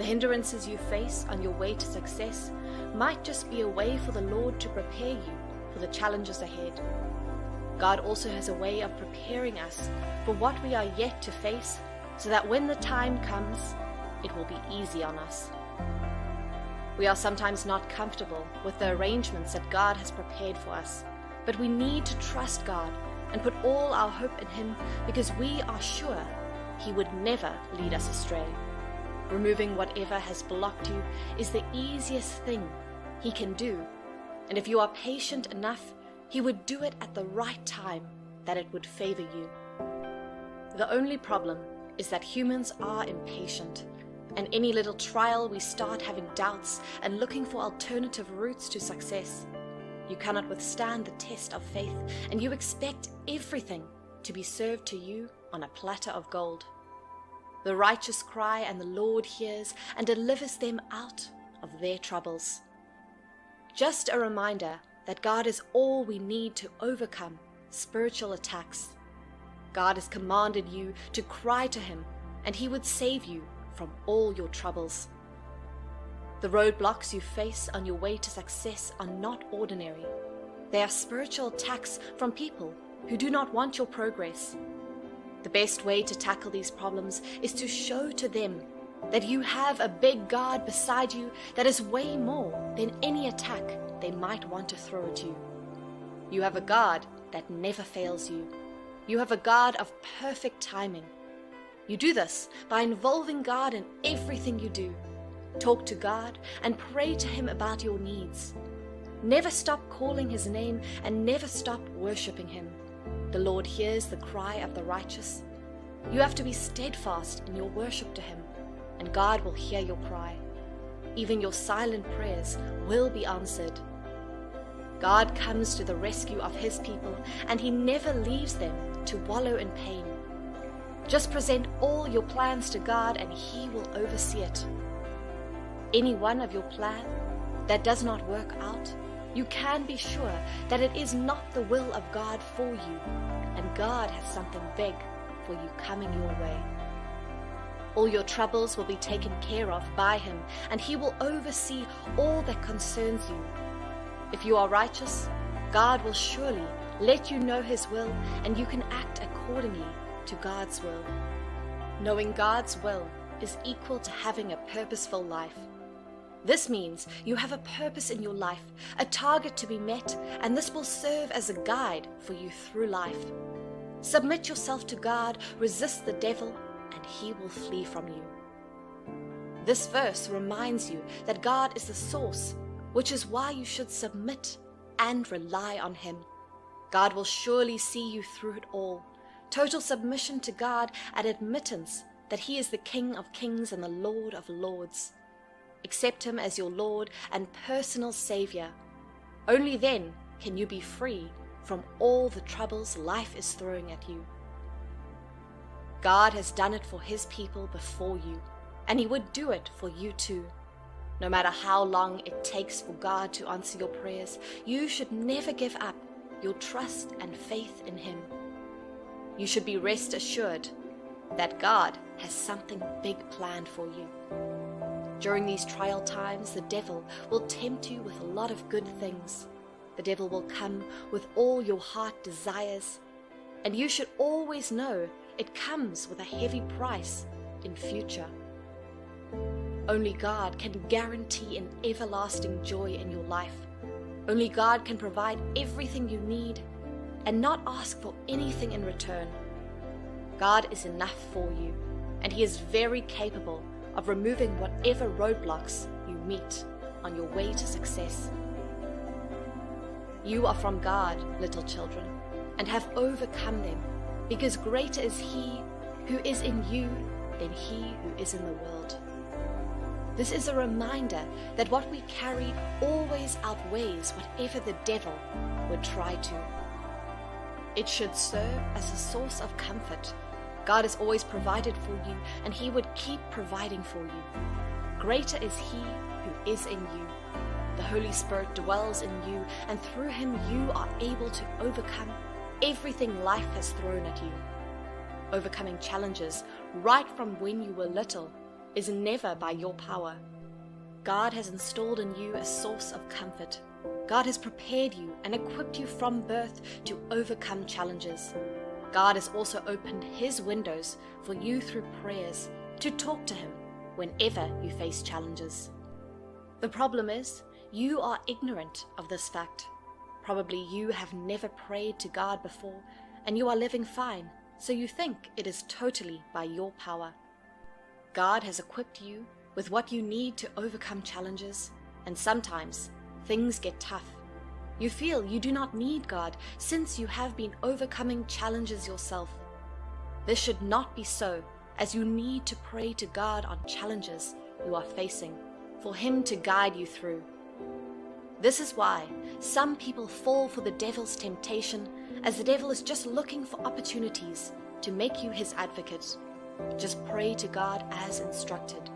The hindrances you face on your way to success might just be a way for the Lord to prepare you for the challenges ahead. God also has a way of preparing us for what we are yet to face so that when the time comes, it will be easy on us. We are sometimes not comfortable with the arrangements that God has prepared for us, but we need to trust God and put all our hope in Him because we are sure He would never lead us astray. Removing whatever has blocked you is the easiest thing He can do, and if you are patient enough, He would do it at the right time that it would favor you. The only problem is that humans are impatient, and any little trial we start having doubts and looking for alternative routes to success. You cannot withstand the test of faith, and you expect everything to be served to you on a platter of gold. The righteous cry, and the Lord hears and delivers them out of their troubles. Just a reminder that God is all we need to overcome spiritual attacks. God has commanded you to cry to Him, and He would save you from all your troubles. The roadblocks you face on your way to success are not ordinary. They are spiritual attacks from people who do not want your progress. The best way to tackle these problems is to show to them that you have a big God beside you that is way more than any attack they might want to throw at you. You have a God that never fails you. You have a God of perfect timing. You do this by involving God in everything you do. Talk to God and pray to Him about your needs. Never stop calling His name and never stop worshiping Him. The Lord hears the cry of the righteous. You have to be steadfast in your worship to Him, and God will hear your cry. Even your silent prayers will be answered. God comes to the rescue of His people, and He never leaves them to wallow in pain. Just present all your plans to God, and He will oversee it. Any one of your plan that does not work out, you can be sure that it is not the will of God for you, and God has something big for you coming your way. All your troubles will be taken care of by Him, and He will oversee all that concerns you. If you are righteous, God will surely let you know His will, and you can act accordingly to God's will. Knowing God's will is equal to having a purposeful life. This means you have a purpose in your life, a target to be met, and this will serve as a guide for you through life. Submit yourself to God, resist the devil, and he will flee from you. This verse reminds you that God is the source, which is why you should submit and rely on Him. God will surely see you through it all. Total submission to God and admittance that He is the King of kings and the Lord of lords. Accept Him as your Lord and personal Savior. Only then can you be free from all the troubles life is throwing at you. God has done it for His people before you, and He would do it for you too. No matter how long it takes for God to answer your prayers, you should never give up your trust and faith in Him. You should be rest assured that God has something big planned for you. During these trial times, the devil will tempt you with a lot of good things. The devil will come with all your heart desires, and you should always know it comes with a heavy price in future. Only God can guarantee an everlasting joy in your life. Only God can provide everything you need and not ask for anything in return. God is enough for you, and He is very capable of removing whatever roadblocks you meet on your way to success. You are from God, little children, and have overcome them, because greater is He who is in you than he who is in the world. This is a reminder that what we carry always outweighs whatever the devil would try to. It should serve as a source of comfort. God has always provided for you, and He would keep providing for you. Greater is He who is in you. The Holy Spirit dwells in you, and through Him you are able to overcome everything life has thrown at you. Overcoming challenges right from when you were little is never by your power. God has installed in you a source of comfort. God has prepared you and equipped you from birth to overcome challenges. God has also opened His windows for you through prayers to talk to Him whenever you face challenges. The problem is, you are ignorant of this fact. Probably you have never prayed to God before and you are living fine, so you think it is totally by your power. God has equipped you with what you need to overcome challenges, and sometimes things get tough. You feel you do not need God since you have been overcoming challenges yourself. This should not be so, as you need to pray to God on challenges you are facing, for Him to guide you through. This is why some people fall for the devil's temptation, as the devil is just looking for opportunities to make you his advocate. Just pray to God as instructed.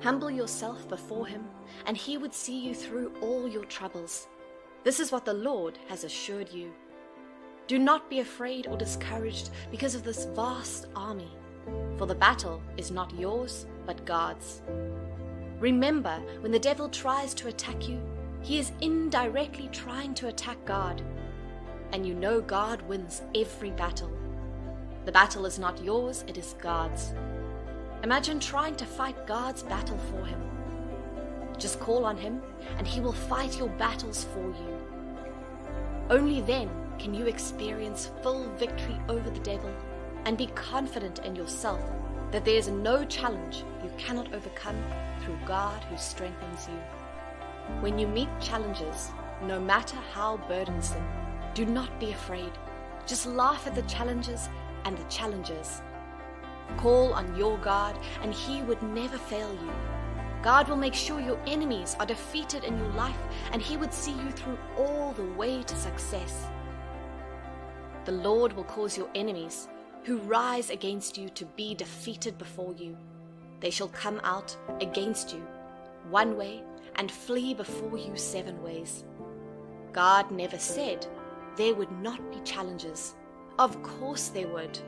Humble yourself before Him, and He would see you through all your troubles. This is what the Lord has assured you. Do not be afraid or discouraged because of this vast army, for the battle is not yours, but God's. Remember, when the devil tries to attack you, he is indirectly trying to attack God. And you know God wins every battle. The battle is not yours, it is God's. Imagine trying to fight God's battle for Him. Just call on Him, and He will fight your battles for you. Only then can you experience full victory over the devil and be confident in yourself that there is no challenge you cannot overcome through God who strengthens you. When you meet challenges, no matter how burdensome, do not be afraid. Just laugh at the challenges and the challengers. Call on your God, and He would never fail you. God will make sure your enemies are defeated in your life, and He would see you through all the way to success. The Lord will cause your enemies who rise against you to be defeated before you. They shall come out against you one way and flee before you seven ways. God never said there would not be challenges. Of course there would.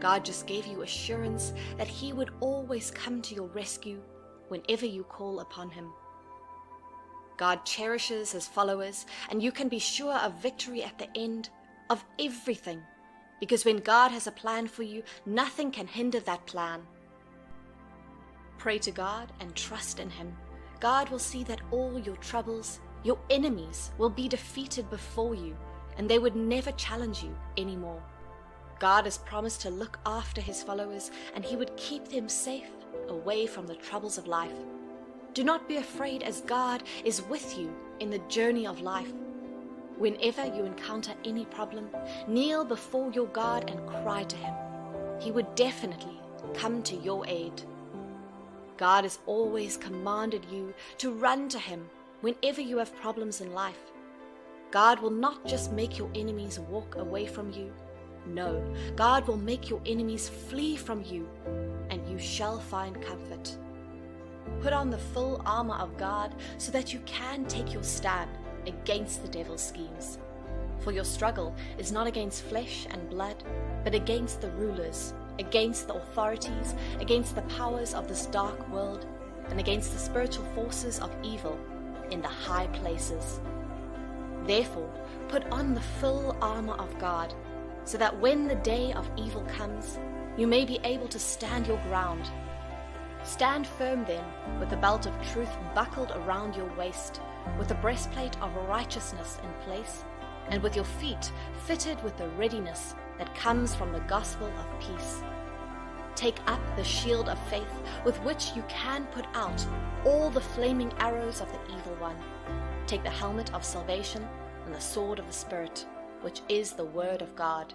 God just gave you assurance that He would always come to your rescue whenever you call upon Him. God cherishes His followers, and you can be sure of victory at the end of everything, because when God has a plan for you, nothing can hinder that plan. Pray to God and trust in Him. God will see that all your troubles, your enemies, will be defeated before you, and they would never challenge you anymore. God has promised to look after his followers, and he would keep them safe away from the troubles of life. Do not be afraid, as God is with you in the journey of life. Whenever you encounter any problem, kneel before your God and cry to him. He would definitely come to your aid. God has always commanded you to run to Him whenever you have problems in life. God will not just make your enemies walk away from you. No, God will make your enemies flee from you, you shall find comfort. Put on the full armor of God so that you can take your stand against the devil's schemes. For your struggle is not against flesh and blood, but against the rulers against the authorities, against the powers of this dark world, and against the spiritual forces of evil in the high places. Therefore, put on the full armor of God, so that when the day of evil comes, you may be able to stand your ground. Stand firm then, with the belt of truth buckled around your waist, with the breastplate of righteousness in place, and with your feet fitted with the readiness that comes from the gospel of peace. Take up the shield of faith with which you can put out all the flaming arrows of the evil one. Take the helmet of salvation and the sword of the Spirit, which is the word of God